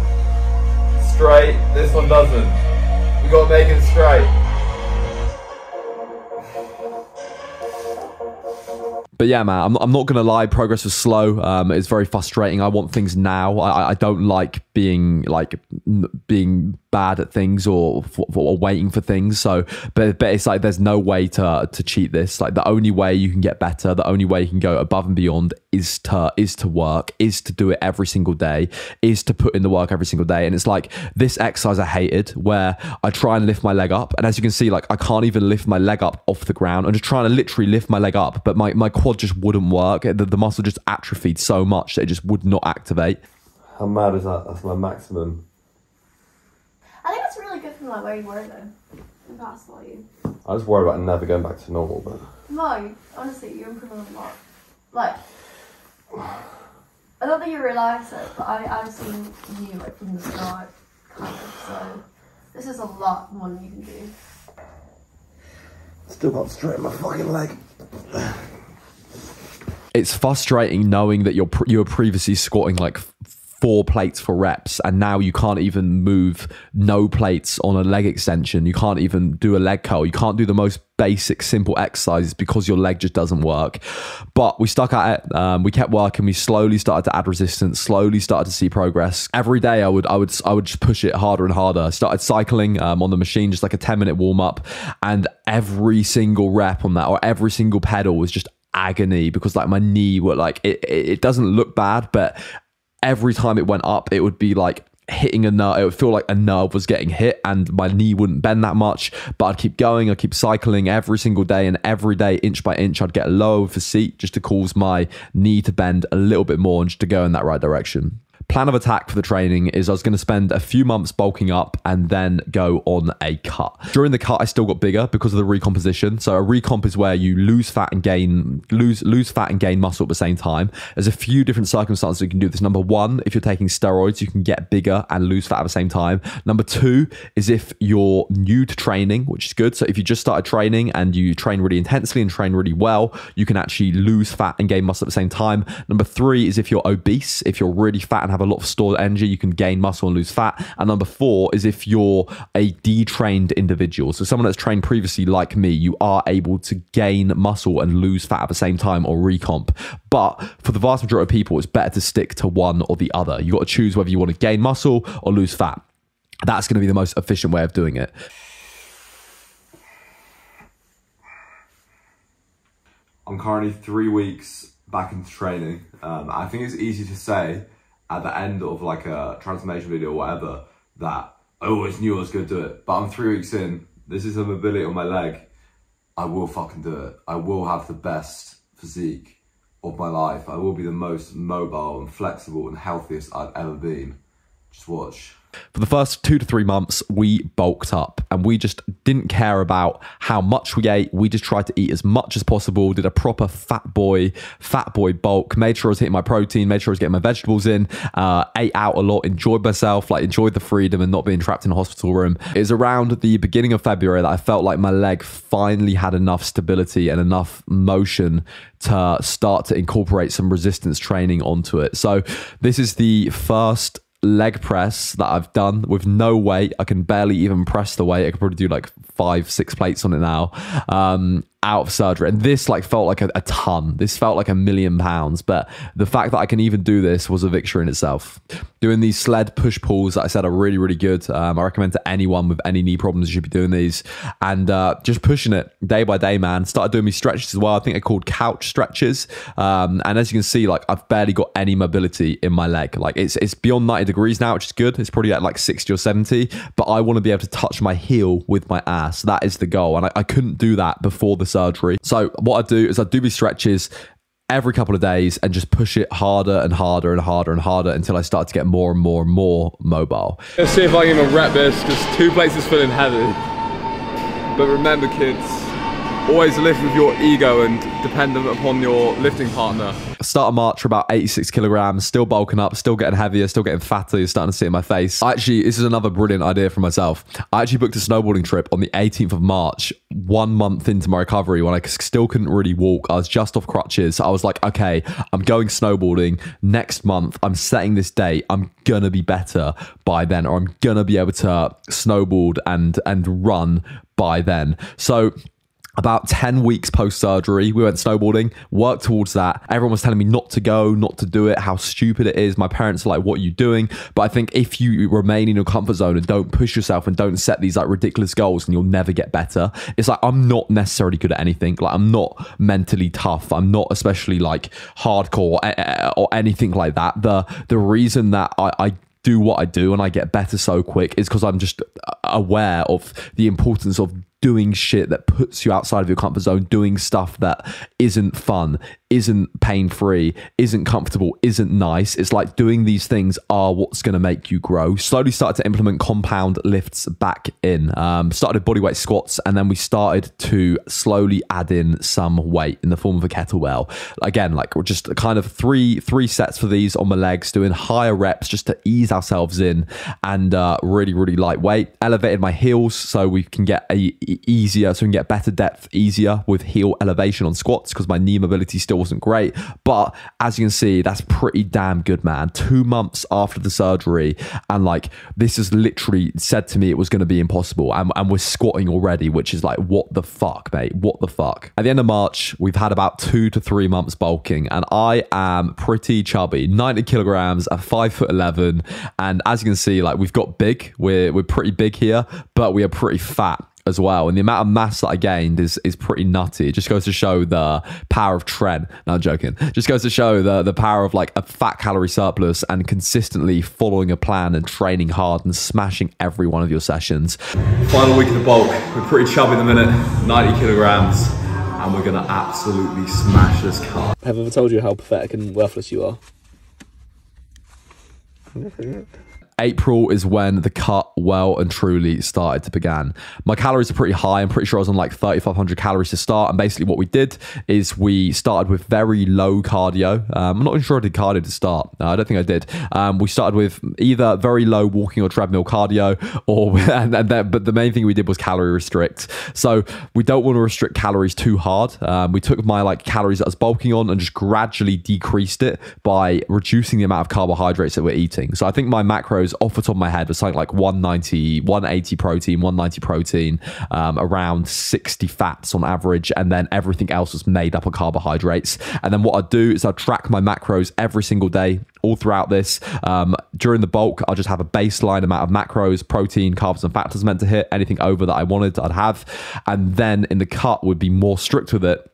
straight. This one doesn't. We gotta make it straight. but yeah, man, I'm, I'm not gonna lie. Progress was slow. Um, it's very frustrating. I want things now. I, I don't like being like being bad at things or, or waiting for things. So, but but it's like there's no way to to cheat this. Like the only way you can get better, the only way you can go above and beyond is to is to work, is to do it every single day, is to put in the work every single day. And it's like this exercise I hated, where I try and lift my leg up, and as you can see, like I can't even lift my leg up off the ground. I'm just trying to literally lift my leg up, but my my quad just wouldn't work. The, the muscle just atrophied so much that it just would not activate. How mad is that? That's my maximum. I think that's really good from like where you were though. In past volume. I just worry about never going back to normal, but No, honestly, you're improving a lot. Like, I don't think you realise it, but I, I've seen you like from the start, kind of. So this is a lot more than you can do. still got straight in my fucking leg. it's frustrating knowing that you're pr- you were previously squatting like f- four plates for reps and now you can't even move no plates on a leg extension. You can't even do a leg curl. You can't do the most basic simple exercises because your leg just doesn't work. But we stuck at it um, we kept working. We slowly started to add resistance slowly started to see progress. Every day i would i would i would just push it harder and harder. I started cycling um, on the machine just like a 10 minute warm up and every single rep on that or every single pedal was just agony because like my knee were like it, it, it doesn't look bad but every time it went up, it would be like hitting a nerve. It would feel like a nerve was getting hit, and my knee wouldn't bend that much. But I'd keep going. I'd keep cycling every single day, and every day, inch by inch, I'd get lower the seat just to cause my knee to bend a little bit more and just to go in that right direction. Plan of attack for the training is I was going to spend a few months bulking up and then go on a cut. During the cut, I still got bigger because of the recomposition. So a recomp is where you lose fat and gain lose lose fat and gain muscle at the same time. There's a few different circumstances you can do this. Number one, if you're taking steroids, you can get bigger and lose fat at the same time. Number two is if you're new to training, which is good. So if you just started training and you train really intensely and train really well, you can actually lose fat and gain muscle at the same time. Number three is if you're obese, if you're really fat and have a lot of stored energy, you can gain muscle and lose fat. And number four is if you're a detrained individual, so someone that's trained previously like me, you are able to gain muscle and lose fat at the same time or recomp. But for the vast majority of people, it's better to stick to one or the other. You got to choose whether you want to gain muscle or lose fat. That's going to be the most efficient way of doing it. I'm currently three weeks back into training. Um, I think it's easy to say at the end of like a transformation video or whatever that oh, I always knew I was going to do it. But I'm three weeks in. This is a mobility on my leg. I will fucking do it. I will have the best physique of my life. I will be the most mobile and flexible and healthiest I've ever been. Just watch. For the first two to three months, we bulked up and we just didn't care about how much we ate. We just tried to eat as much as possible, did a proper fat boy, fat boy bulk, made sure I was hitting my protein, made sure I was getting my vegetables in, uh, ate out a lot, enjoyed myself, like enjoyed the freedom and not being trapped in a hospital room. It was around the beginning of February that I felt like my leg finally had enough stability and enough motion to start to incorporate some resistance training onto it. So this is the first leg press that I've done with no weight. I can barely even press the weight. I could probably do like five, six plates on it now. Um, out of surgery. And this like felt like a, a, ton. This felt like a million pounds. But the fact that I can even do this was a victory in itself. Doing these sled push pulls that I said are really, really good. Um, I recommend to anyone with any knee problems, you should be doing these. And uh, just pushing it day by day, man. Started doing these stretches as well. I think they're called couch stretches. Um, and as you can see, like I've barely got any mobility in my leg. Like it's it's beyond 90 degrees now, which is good. It's probably at like 60 or 70. But I want to be able to touch my heel with my ass. That is the goal. And I, I couldn't do that before the surgery. So what I do is I do these stretches every couple of days and just push it harder and harder and harder and harder until I start to get more and more and more mobile. Let's see if I can even rep this because two places is feeling heavy. But remember kids, always lift with your ego and dependent upon your lifting partner. Start a march for about 86 kilograms, still bulking up, still getting heavier, still getting fatter. You're starting to see it in my face. I Actually, this is another brilliant idea for myself. I actually booked a snowboarding trip on the 18th of March, one month into my recovery when I still couldn't really walk. I was just off crutches. I was like, okay, I'm going snowboarding next month. I'm setting this date. I'm gonna be better by then, or I'm gonna be able to snowboard and and run by then. So about 10 weeks post surgery, we went snowboarding, worked towards that. Everyone was telling me not to go, not to do it, how stupid it is. My parents are like, What are you doing? But I think if you remain in your comfort zone and don't push yourself and don't set these like ridiculous goals, and you'll never get better. It's like, I'm not necessarily good at anything. Like, I'm not mentally tough. I'm not especially like hardcore or, or anything like that. The, the reason that I, I do what I do and I get better so quick is because I'm just aware of the importance of doing shit that puts you outside of your comfort zone, doing stuff that isn't fun, isn't pain free, isn't comfortable, isn't nice. It's like doing these things are what's going to make you grow. Slowly started to implement compound lifts back in. Um, started bodyweight squats, and then we started to slowly add in some weight in the form of a kettlebell. Again, like we're just kind of three three sets for these on my legs, doing higher reps just to ease ourselves in, and uh, really really lightweight. Elevated my heels so we can get a, easier, so we can get better depth easier with heel elevation on squats because my knee mobility still wasn't great. But as you can see, that's pretty damn good, man. Two months after the surgery, and like this is literally said to me it was going to be impossible, and, and we're squatting already, which is like what the fuck, mate? What the fuck? At the end of March, we've had about two to three months bulking, and I am pretty chubby, 90 kilograms at five foot 11. And as you can see, like we've got big, we're, we're pretty big here, but we are pretty fat as well. And the amount of mass that I gained is is pretty nutty. It just goes to show the power of tren. No, I'm joking. Just goes to show the the power of like a fat calorie surplus and consistently following a plan and training hard and smashing every one of your sessions. Final week of the bulk. We're pretty chubby in the minute, 90 kilograms, and we're gonna absolutely smash this car. Have I ever told you how pathetic and worthless you are? April is when the cut well and truly started to begin. My calories are pretty high. I'm pretty sure I was on like 3,500 calories to start. And basically, what we did is we started with very low cardio. Um, I'm not even sure I did cardio to start. No, I don't think I did. Um, we started with either very low walking or treadmill cardio, or and, and but the main thing we did was calorie restrict. So we don't want to restrict calories too hard. Um, we took my like calories that I was bulking on and just gradually decreased it by reducing the amount of carbohydrates that we're eating. So I think my macros off the top of my head was something like 190, 180 protein, 190 protein, um, around 60 fats on average, and then everything else was made up of carbohydrates. And then what I'd do is I'd track my macros every single day all throughout this. Um, during the bulk, I'll just have a baseline amount of macros, protein, carbs, and fats meant to hit. Anything over that I wanted, I'd have. And then in the cut, would be more strict with it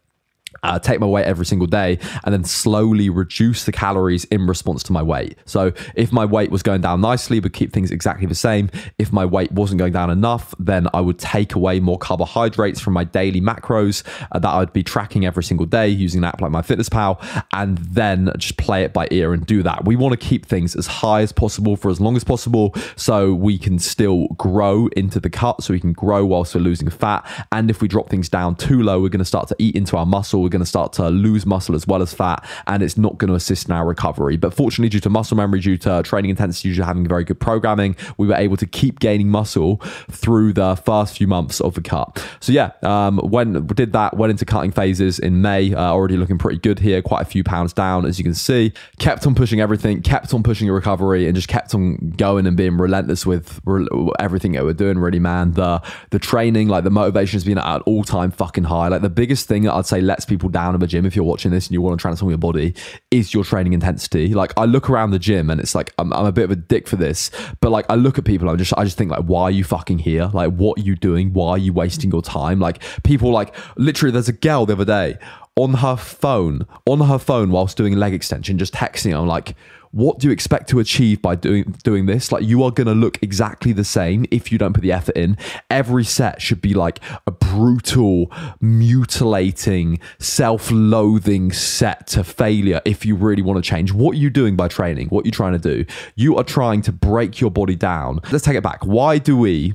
uh, take my weight every single day and then slowly reduce the calories in response to my weight. So if my weight was going down nicely, would keep things exactly the same. If my weight wasn't going down enough, then I would take away more carbohydrates from my daily macros uh, that I'd be tracking every single day using an app like MyFitnessPal, and then just play it by ear and do that. We want to keep things as high as possible for as long as possible, so we can still grow into the cut, so we can grow whilst we're losing fat. And if we drop things down too low, we're going to start to eat into our muscle we're going to start to lose muscle as well as fat, and it's not going to assist in our recovery. But fortunately, due to muscle memory, due to training intensity, due to having very good programming, we were able to keep gaining muscle through the first few months of the cut. So yeah, um, when did that, went into cutting phases in May, uh, already looking pretty good here, quite a few pounds down, as you can see. Kept on pushing everything, kept on pushing a recovery, and just kept on going and being relentless with re- everything that we're doing. Really, man, the the training, like the motivation has been at an all time fucking high. Like the biggest thing that I'd say lets people down in the gym if you're watching this and you want to transform your body is your training intensity. Like I look around the gym and it's like I'm, I'm a bit of a dick for this, but like I look at people, I'm just I just think like why are you fucking here? Like what are you doing? Why are you wasting your time? Like people like literally there's a girl the other day on her phone, on her phone whilst doing leg extension, just texting. I'm like, what do you expect to achieve by doing doing this? Like you are gonna look exactly the same if you don't put the effort in. Every set should be like a brutal, mutilating, self-loathing set to failure if you really want to change. What are you doing by training? What are you trying to do? You are trying to break your body down. Let's take it back. Why do we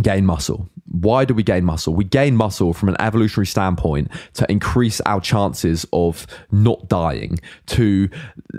gain muscle. Why do we gain muscle? We gain muscle from an evolutionary standpoint to increase our chances of not dying, to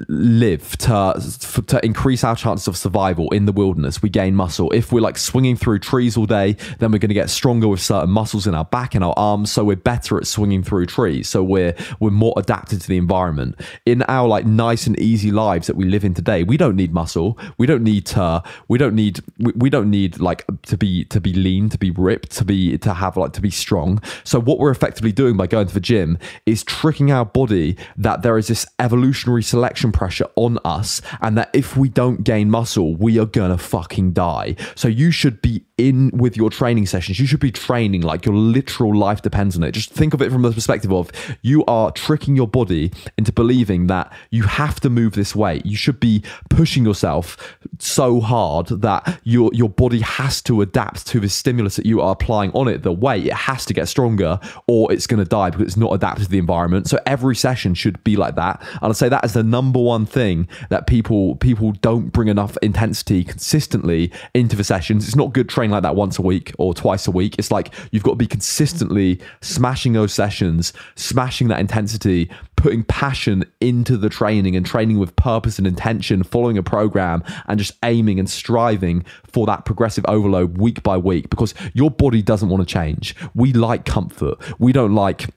live, to, to increase our chances of survival in the wilderness. We gain muscle. If we're like swinging through trees all day, then we're going to get stronger with certain muscles in our back and our arms. So we're better at swinging through trees. So we're we're more adapted to the environment. In our like nice and easy lives that we live in today, we don't need muscle. We don't need to. We don't need. We, we don't need like to be to be lean, to be ripped, to be to have like to be strong. So what we're effectively doing by going to the gym is tricking our body that there is this evolutionary selection pressure on us and that if we don't gain muscle, we are gonna fucking die. So you should be in with your training sessions. You should be training like your literal life depends on it. Just think of it from the perspective of you are tricking your body into believing that you have to move this way. You should be pushing yourself so hard that your your body has to adapt to the stimulus that you are applying on it. The weight it has to get stronger, or it's going to die because it's not adapted to the environment. So every session should be like that. And I'd say that is the number one thing that people people don't bring enough intensity consistently into the sessions. It's not good training like that once a week or twice a week. It's like you've got to be consistently smashing those sessions, smashing that intensity, putting passion into the training and training with purpose and intention, following a program and just aiming and striving for that progressive overload week by week because your body doesn't want to change. We like comfort. We don't like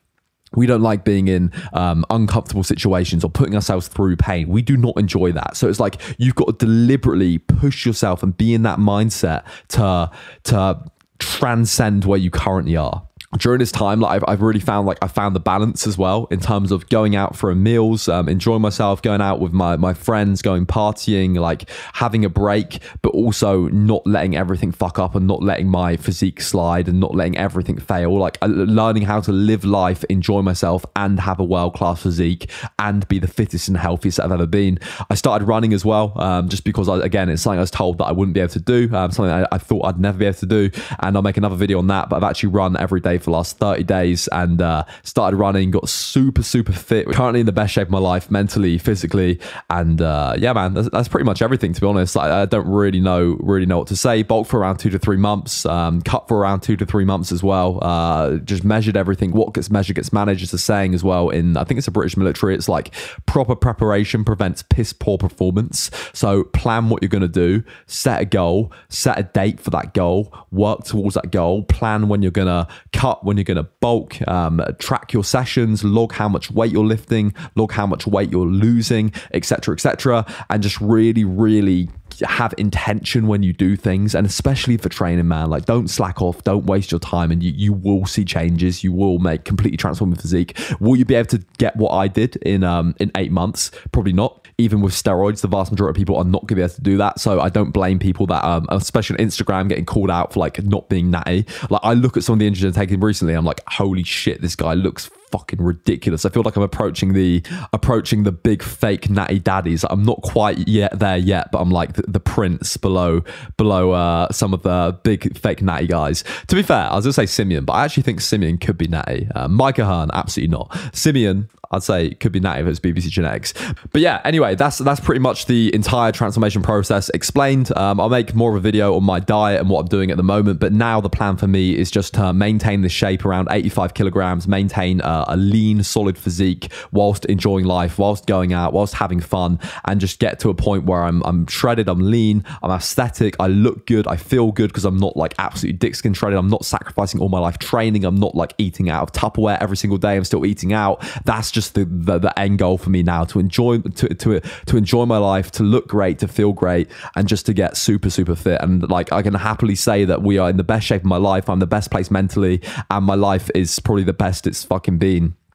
we don't like being in um, uncomfortable situations or putting ourselves through pain. We do not enjoy that. So it's like you've got to deliberately push yourself and be in that mindset to to transcend where you currently are during this time like I've, I've really found like i found the balance as well in terms of going out for meals um, enjoying myself going out with my my friends going partying like having a break but also not letting everything fuck up and not letting my physique slide and not letting everything fail. Like uh, learning how to live life enjoy myself and have a world-class physique and be the fittest and healthiest i've ever been. I started running as well um, just because I, again it's something i was told that i wouldn't be able to do um, something I, I thought i'd never be able to do and i'll make another video on that but i've actually run every day for the last 30 days and uh, started running, got super, super fit. Currently in the best shape of my life, mentally, physically. And uh, yeah, man, that's, that's, pretty much everything, to be honest. I, I, don't really know really know what to say. Bulk for around two to three months, um, cut for around two to three months as well. Uh, just measured everything. What gets measured gets managed. It's a saying as well in, I think it's a British military. It's like proper preparation prevents piss poor performance. So plan what you're going to do, set a goal, set a date for that goal, work towards that goal, plan when you're going to cut, when you're going to bulk, um, track your sessions, log how much weight you're lifting, log how much weight you're losing, etc., etc., and just really, really have intention when you do things and especially for training man like don't slack off don't waste your time and you, you will see changes you will make completely transform your physique. Will you be able to get what i did in um in eight months? Probably not. Even with steroids the vast majority of people are not going to be able to do that so i don't blame people that um especially on instagram getting called out for like not being natty. Like i look at some of the injuries i've taken recently i'm like holy shit this guy looks fucking ridiculous. I feel like I'm approaching the approaching the big fake natty daddies. I'm not quite yet there yet, but I'm like the, the prince below below uh, some of the big fake natty guys. To be fair, I was gonna say Simeon, but I actually think Simeon could be natty. Uh, Micah Hearn, absolutely not. Simeon, I'd say could be native as BBC Genetics. But yeah, anyway, that's that's pretty much the entire transformation process explained. Um, I'll make more of a video on my diet and what I'm doing at the moment. But now the plan for me is just to maintain the shape around 85 kilograms, maintain uh, a lean, solid physique whilst enjoying life, whilst going out, whilst having fun, and just get to a point where I'm I'm shredded, I'm lean, I'm aesthetic, I look good, I feel good because I'm not like absolutely dick skin shredded. I'm not sacrificing all my life training. I'm not like eating out of Tupperware every single day. I'm still eating out. That's just the, the, the end goal for me now to enjoy to, to to enjoy my life, to look great, to feel great, and just to get super super fit. And like I can happily say that we are in the best shape of my life. I'm the best place mentally, and my life is probably the best it's fucking been Ideen.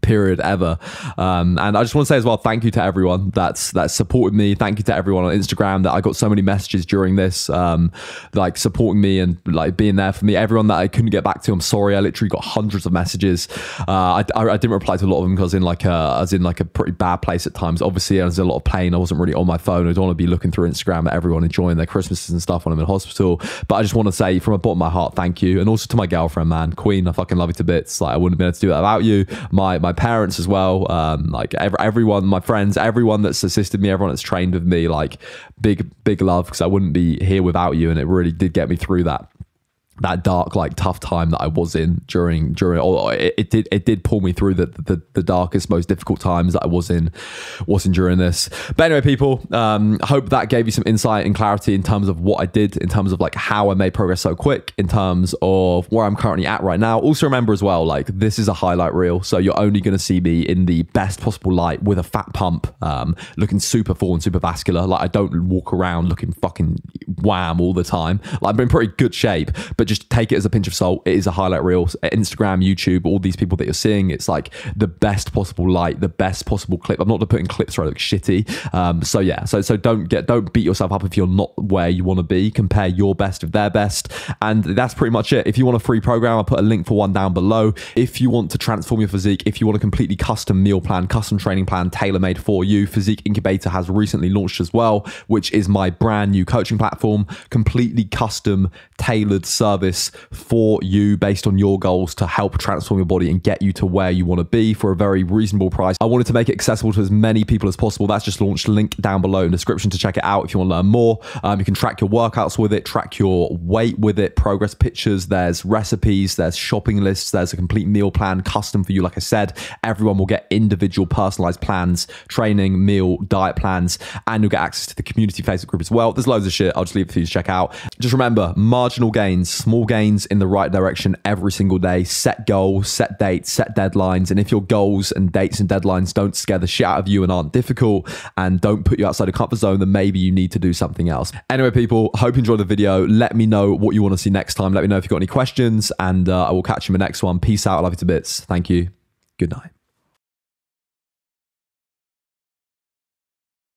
Period ever. Um, and i just want to say as well thank you to everyone that's that supported me. Thank you to everyone on instagram that i got so many messages during this um, like supporting me and like being there for me. Everyone that i couldn't get back to i'm sorry. I literally got hundreds of messages. Uh, I, I, I, didn't reply to a lot of them because in like a, I was in like a pretty bad place at times. Obviously I was in a lot of pain. I wasn't really on my phone. I don't want to be looking through instagram at everyone enjoying their christmases and stuff when i'm in hospital. But i just want to say from the bottom of my heart thank you. And also to my girlfriend man queen. I fucking love you to bits. Like i wouldn't have been able to do that without you. My my parents as well, um, like every, everyone, my friends, everyone that's assisted me, everyone that's trained with me, like big big love because I wouldn't be here without you, and it really did get me through that that dark like tough time that I was in during during or it, it, did it did pull me through the, the, the darkest most difficult times that I was in was in during this. But anyway people um hope that gave you some insight and clarity in terms of what I did in terms of like how I made progress so quick in terms of where I'm currently at right now. Also remember as well like this is a highlight reel so you're only going to see me in the best possible light with a fat pump um looking super full and super vascular. Like I don't walk around looking fucking wham all the time. Like I'm in pretty good shape but just take it as a pinch of salt. It is a highlight reel. Instagram, YouTube, all these people that you're seeing, it's like the best possible light, the best possible clip. I'm not putting clips where I look shitty. Um, so yeah, so so don't get don't beat yourself up if you're not where you want to be. Compare your best with their best, and that's pretty much it. If you want a free program, I'll put a link for one down below. If you want to transform your physique, if you want a completely custom meal plan, custom training plan, tailor made for you, Physique Incubator has recently launched as well, which is my brand new coaching platform, completely custom tailored service service for you based on your goals to help transform your body and get you to where you want to be for a very reasonable price. I wanted to make it accessible to as many people as possible. That's just launched. Link down below in the description to check it out if you want to learn more. Um, you can track your workouts with it, track your weight with it, progress pictures. There's recipes, there's shopping lists, there's a complete meal plan custom for you. Like I said, everyone will get individual personalized plans, training, meal, diet plans, and you'll get access to the community Facebook group as well. There's loads of shit. I'll just leave it for you to check out. Just remember, marginal gains, small gains in the right direction every single day. Set goals, set dates, set deadlines. And if your goals and dates and deadlines don't scare the shit out of you and aren't difficult and don't put you outside the comfort zone, then maybe you need to do something else. Anyway, people, hope you enjoyed the video. Let me know what you want to see next time. Let me know if you've got any questions, and uh, I will catch you in the next one. Peace out. I love you to bits. Thank you. Good night.